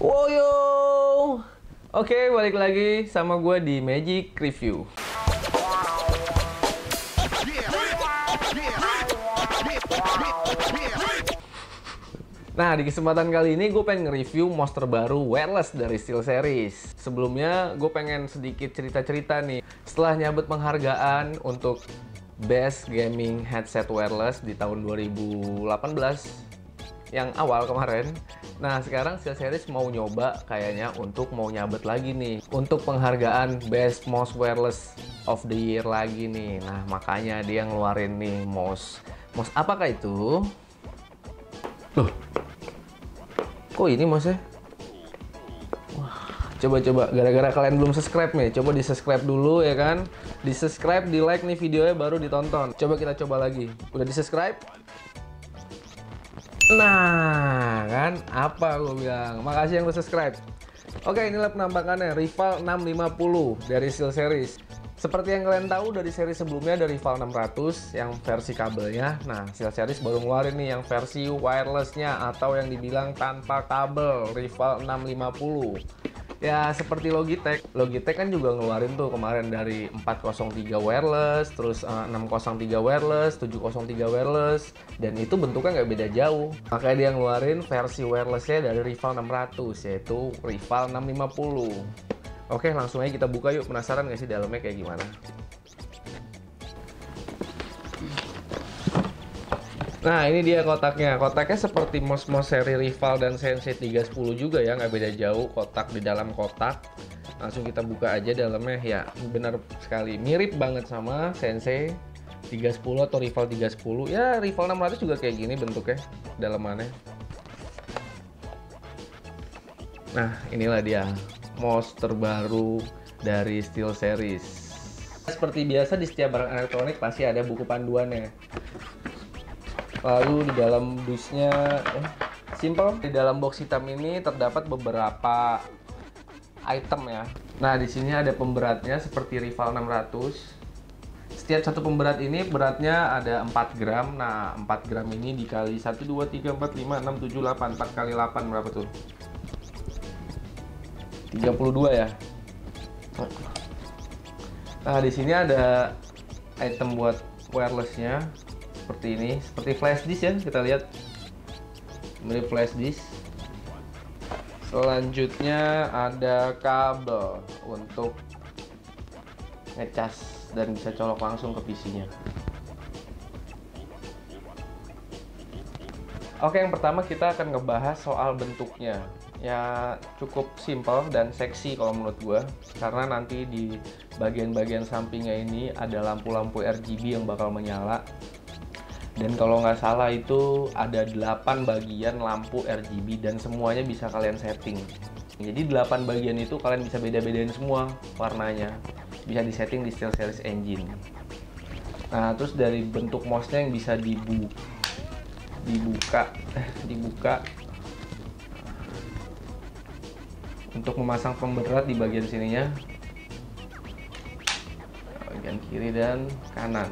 Woyo. Oke, balik lagi sama gue di Magic Review. Nah, di kesempatan kali ini gue pengen nge-review mouse terbaru wireless dari SteelSeries. Sebelumnya, gue pengen sedikit cerita-cerita nih. Setelah nyabut penghargaan untuk Best Gaming Headset Wireless di tahun 2018, yang awal kemarin. Nah, sekarang SteelSeries mau nyoba kayaknya untuk mau nyabet lagi nih. Untuk penghargaan Best Mouse Wireless of the Year lagi nih. Nah, makanya dia ngeluarin nih mouse. Mouse apakah itu? Loh, kok ini mouse-nya? Wah, coba-coba gara-gara kalian belum subscribe nih coba di subscribe dulu ya kan di subscribe di like nih videonya baru ditonton coba kita coba lagi udah di subscribe Nah, kan apa gue bilang? Makasih yang udah subscribe. Oke, inilah penampakannya Rival 650 dari Steel Series. Seperti yang kalian tahu dari seri sebelumnya ada Rival 600 yang versi kabelnya. Nah, Steel Series baru ngeluarin nih yang versi wirelessnya atau yang dibilang tanpa kabel Rival 650 ya seperti Logitech. Logitech kan juga ngeluarin tuh kemarin dari 403 wireless terus uh, 603 wireless 703 wireless dan itu bentuknya nggak beda jauh. Makanya dia ngeluarin versi wirelessnya dari Rival 600 yaitu Rival 650 oke langsung aja kita buka yuk. Penasaran nggak sih dalamnya kayak gimana Nah ini dia kotaknya. Kotaknya seperti mos-mos seri Rival dan Sensei 310 juga ya, nggak beda jauh kotak di dalam kotak. Langsung kita buka aja dalamnya ya, benar sekali mirip banget sama Sensei 310 atau Rival 310. Ya Rival 600 juga kayak gini bentuknya dalamannya. Nah inilah dia mouse terbaru dari Steel Series. Seperti biasa di setiap barang elektronik pasti ada buku panduannya lalu di dalam dusnya eh, simple di dalam box hitam ini terdapat beberapa item ya. Nah di sini ada pemberatnya seperti rival 600 setiap satu pemberat ini beratnya ada 4 gram. Nah 4 gram ini dikali 1 2 3 4 5 6 7 8 4 kali 8 berapa tuh? 32 ya. Nah di sini ada item buat wirelessnya seperti ini seperti flash disk ya kita lihat. Ini flash disk. Selanjutnya ada kabel untuk ngecas dan bisa colok langsung ke PC nya Oke yang pertama kita akan ngebahas soal bentuknya. Ya cukup simple dan seksi kalau menurut gue karena nanti di bagian-bagian sampingnya ini ada lampu-lampu RGB yang bakal menyala dan kalau nggak salah itu ada 8 bagian lampu RGB dan semuanya bisa kalian setting. Jadi 8 bagian itu kalian bisa beda-bedain semua warnanya. Bisa disetting di Steel Series Engine. Nah terus dari bentuk mouse-nya yang bisa dibu dibuka dibuka. Untuk memasang pemberat di bagian sininya. Bagian kiri dan kanan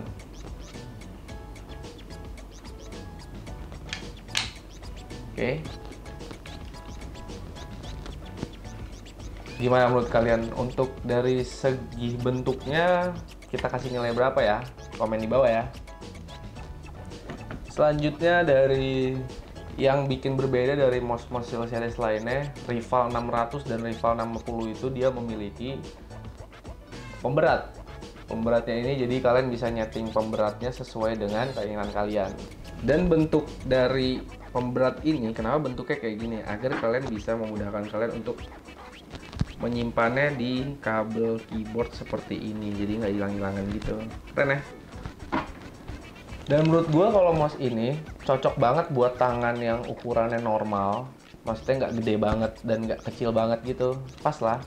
Oke. Gimana menurut kalian untuk dari segi bentuknya kita kasih nilai berapa ya? Komen di bawah ya. Selanjutnya dari yang bikin berbeda dari mouse-mouse series lainnya, Rival 600 dan Rival 650 itu dia memiliki pemberat. Pemberatnya ini jadi kalian bisa nyeting pemberatnya sesuai dengan keinginan kalian. Dan bentuk dari pemberat ini kenapa bentuknya kayak gini? Agar kalian bisa memudahkan kalian untuk menyimpannya di kabel keyboard seperti ini. Jadi nggak hilang-hilangan gitu. Keren ya? Dan menurut gue kalau mouse ini cocok banget buat tangan yang ukurannya normal. Maksudnya nggak gede banget dan nggak kecil banget gitu. Pas lah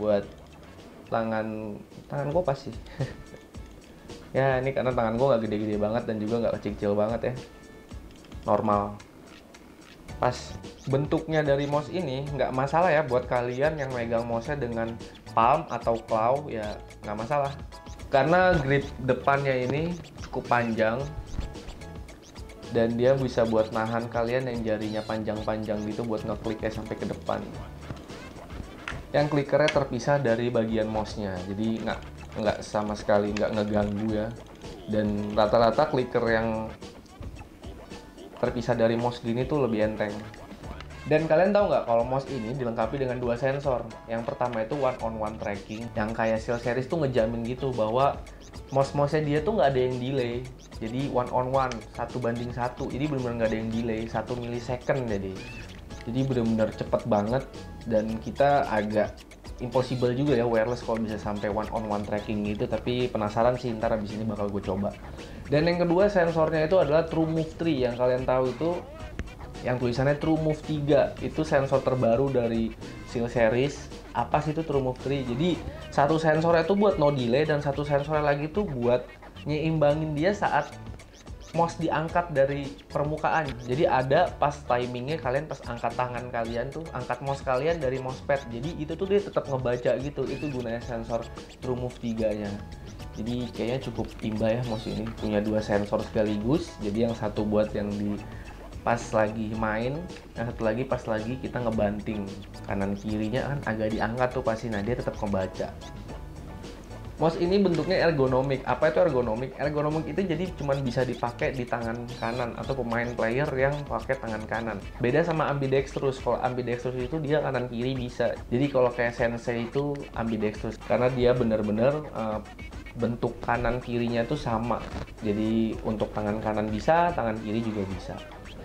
buat tangan tangan gue pas sih. Ya ini karena tangan gue nggak gede-gede banget dan juga nggak kecil-kecil banget ya normal. Pas bentuknya dari mouse ini nggak masalah ya buat kalian yang megang mouse dengan palm atau claw ya nggak masalah. Karena grip depannya ini cukup panjang dan dia bisa buat nahan kalian yang jarinya panjang-panjang gitu buat ngekliknya sampai ke depan. Yang klikernya terpisah dari bagian mouse-nya jadi nggak nggak sama sekali nggak ngeganggu ya. Dan rata-rata clicker yang terpisah dari mouse gini tuh lebih enteng. Dan kalian tahu nggak kalau mouse ini dilengkapi dengan dua sensor? Yang pertama itu one on one tracking yang kayak Seal Series tuh ngejamin gitu bahwa mouse-mouse-nya dia tuh nggak ada yang delay. Jadi one on one satu banding satu. Jadi benar-benar nggak ada yang delay satu milisecond jadi. Jadi benar-benar cepet banget dan kita agak impossible juga ya wireless kalau bisa sampai one on one tracking gitu. Tapi penasaran sih ntar abis ini bakal gue coba dan yang kedua sensornya itu adalah True Move 3 yang kalian tahu itu yang tulisannya True Move 3 itu sensor terbaru dari Seal Series apa sih itu True Move 3 jadi satu sensornya itu buat no delay dan satu sensornya lagi tuh buat nyeimbangin dia saat mouse diangkat dari permukaan. Jadi ada pas timingnya kalian pas angkat tangan kalian tuh, angkat mouse kalian dari mousepad. Jadi itu tuh dia tetap ngebaca gitu. Itu gunanya sensor TrueMove 3-nya. Jadi kayaknya cukup timba ya mouse ini. Punya dua sensor sekaligus. Jadi yang satu buat yang di pas lagi main, yang satu lagi pas lagi kita ngebanting kanan kirinya kan agak diangkat tuh pasti nah dia tetap ngebaca. Mouse ini bentuknya ergonomik. Apa itu ergonomik? Ergonomik itu jadi cuma bisa dipakai di tangan kanan atau pemain player yang pakai tangan kanan. Beda sama ambidextrous. Kalau ambidextrous itu dia kanan kiri bisa. Jadi kalau kayak sensei itu ambidextrous karena dia benar-benar uh, bentuk kanan kirinya itu sama. Jadi untuk tangan kanan bisa, tangan kiri juga bisa.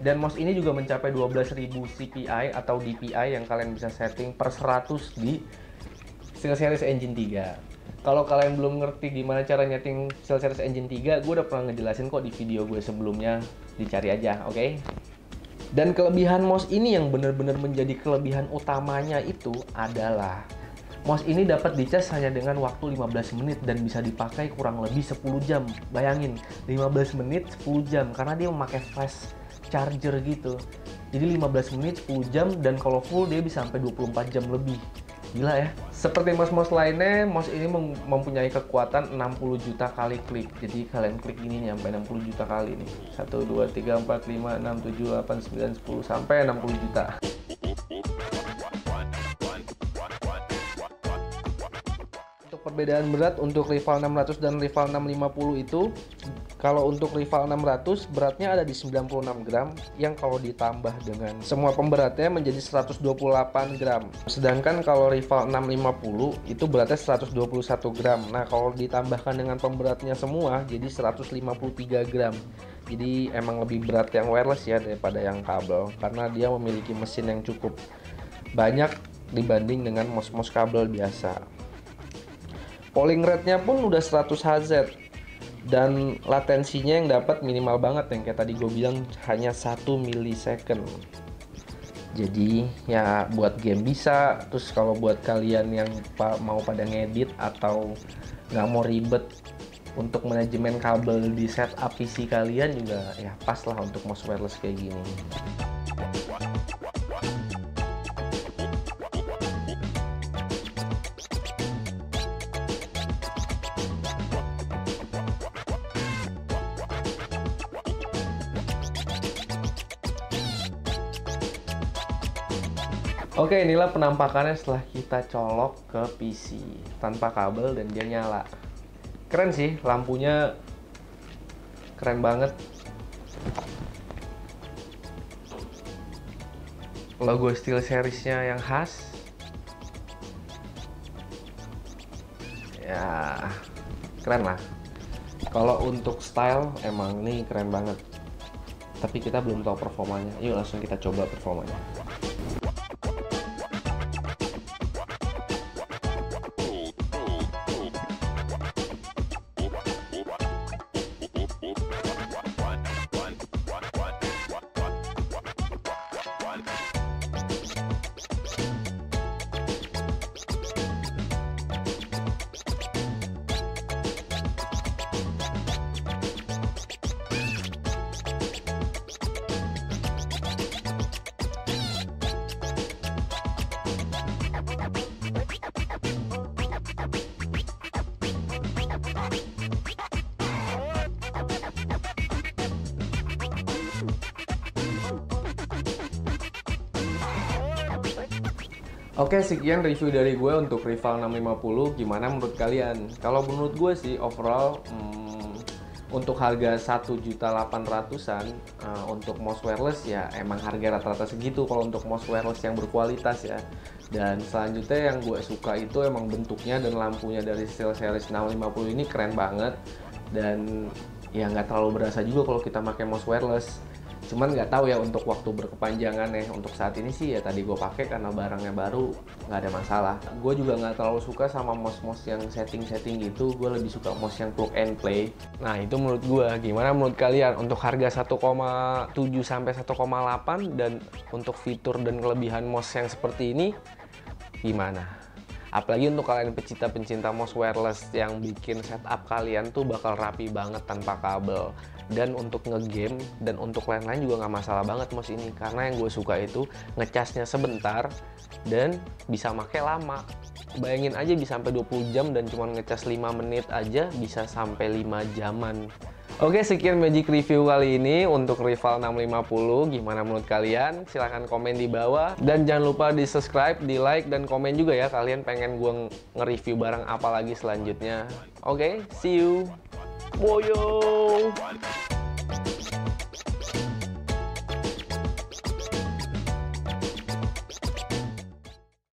Dan mouse ini juga mencapai 12.000 CPI atau DPI yang kalian bisa setting per 100 di SteelSeries Engine 3 kalau kalian belum ngerti gimana cara nyeting SteelSeries Engine 3, gue udah pernah ngejelasin kok di video gue sebelumnya. Dicari aja, oke? Okay? Dan kelebihan mouse ini yang benar-benar menjadi kelebihan utamanya itu adalah mouse ini dapat dicas hanya dengan waktu 15 menit dan bisa dipakai kurang lebih 10 jam. Bayangin, 15 menit 10 jam karena dia memakai fast charger gitu. Jadi 15 menit 10 jam dan kalau full dia bisa sampai 24 jam lebih. Gila ya. Seperti mouse-mouse lainnya, mouse ini mempunyai kekuatan 60 juta kali klik. Jadi kalian klik ini nyampe 60 juta kali nih. 1, 2, 3, 4, 5, 6, 7, 8, 9, 10, sampai 60 juta. Perbedaan berat untuk rival 600 dan rival 650 itu kalau untuk rival 600 beratnya ada di 96 gram yang kalau ditambah dengan semua pemberatnya menjadi 128 gram. Sedangkan kalau rival 650 itu beratnya 121 gram. Nah, kalau ditambahkan dengan pemberatnya semua jadi 153 gram. Jadi emang lebih berat yang wireless ya daripada yang kabel karena dia memiliki mesin yang cukup banyak dibanding dengan mouse-mouse kabel biasa. Polling rate-nya pun udah 100 Hz dan latensinya yang dapat minimal banget yang kayak tadi gue bilang hanya satu milisecond. Jadi ya buat game bisa. Terus kalau buat kalian yang mau pada ngedit atau nggak mau ribet untuk manajemen kabel di setup PC kalian juga ya pas lah untuk mouse wireless kayak gini Oke inilah penampakannya setelah kita colok ke PC tanpa kabel dan dia nyala. Keren sih lampunya keren banget. Logo steel seriesnya yang khas. Ya keren lah. Kalau untuk style emang ini keren banget. Tapi kita belum tahu performanya. Yuk langsung kita coba performanya Oke, sekian review dari gue untuk Rival 650. Gimana menurut kalian? Kalau menurut gue sih overall hmm, untuk harga 1.800-an uh, untuk mouse wireless ya emang harga rata-rata segitu kalau untuk mouse wireless yang berkualitas ya. Dan selanjutnya yang gue suka itu emang bentuknya dan lampunya dari SteelSeries 650 ini keren banget dan ya nggak terlalu berasa juga kalau kita pakai mouse wireless cuman nggak tahu ya untuk waktu berkepanjangan ya. Untuk saat ini sih ya tadi gue pakai karena barangnya baru nggak ada masalah. Gue juga nggak terlalu suka sama mouse-mouse yang setting-setting gitu. Gue lebih suka mouse yang plug and play. Nah itu menurut gue gimana menurut kalian? Untuk harga 1,7 sampai 1,8 dan untuk fitur dan kelebihan mouse yang seperti ini gimana apalagi untuk kalian pecinta-pencinta mouse wireless yang bikin setup kalian tuh bakal rapi banget tanpa kabel. Dan untuk ngegame dan untuk lain-lain juga nggak masalah banget mouse ini. Karena yang gue suka itu ngecasnya sebentar dan bisa make lama. Bayangin aja bisa sampai 20 jam dan cuma ngecas 5 menit aja bisa sampai 5 jaman Oke, sekian Magic Review kali ini untuk Rival 650. Gimana menurut kalian? Silahkan komen di bawah. Dan jangan lupa di subscribe, di like, dan komen juga ya kalian pengen gue nge-review barang apa lagi selanjutnya. Oke, see you. Boyo!